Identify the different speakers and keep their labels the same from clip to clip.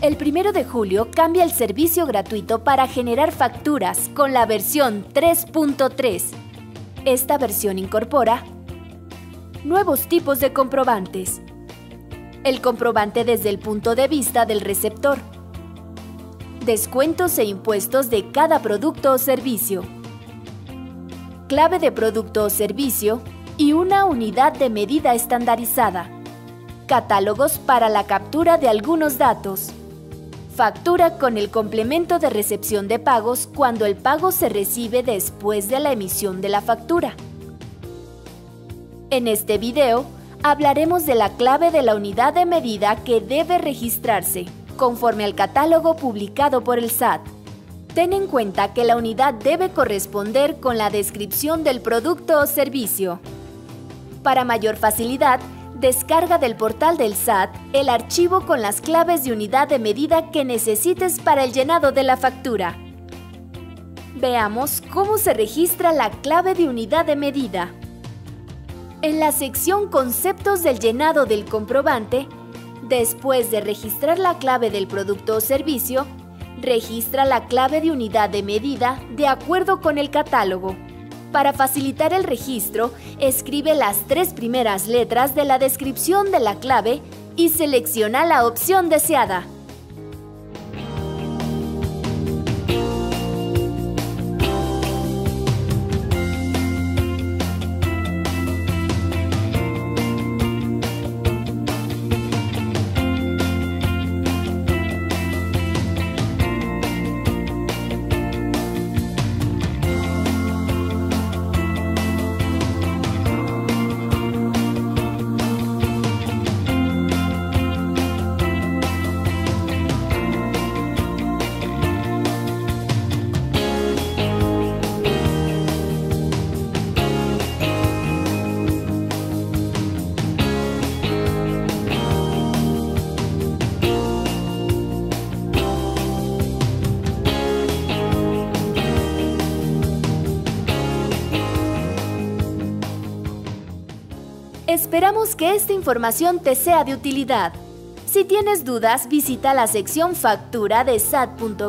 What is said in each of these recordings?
Speaker 1: El 1 de julio cambia el servicio gratuito para generar facturas con la versión 3.3. Esta versión incorpora nuevos tipos de comprobantes. El comprobante desde el punto de vista del receptor. Descuentos e impuestos de cada producto o servicio. Clave de producto o servicio y una unidad de medida estandarizada. Catálogos para la captura de algunos datos. Factura con el complemento de recepción de pagos cuando el pago se recibe después de la emisión de la factura. En este video hablaremos de la clave de la unidad de medida que debe registrarse, conforme al catálogo publicado por el SAT. Ten en cuenta que la unidad debe corresponder con la descripción del producto o servicio. Para mayor facilidad, descarga del portal del SAT el archivo con las claves de unidad de medida que necesites para el llenado de la factura. Veamos cómo se registra la clave de unidad de medida. En la sección Conceptos del llenado del comprobante, después de registrar la clave del producto o servicio, registra la clave de unidad de medida de acuerdo con el catálogo. Para facilitar el registro, escribe las tres primeras letras de la descripción de la clave y selecciona la opción deseada. Esperamos que esta información te sea de utilidad. Si tienes dudas, visita la sección factura de sat.gov.mx.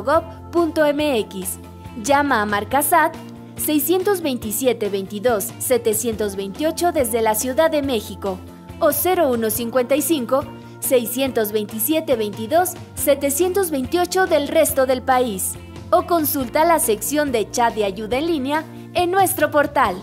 Speaker 1: Llama a Marca SAT 627 22 728 desde la Ciudad de México o 0155 627 22 728 del resto del país o consulta la sección de chat de ayuda en línea en nuestro portal.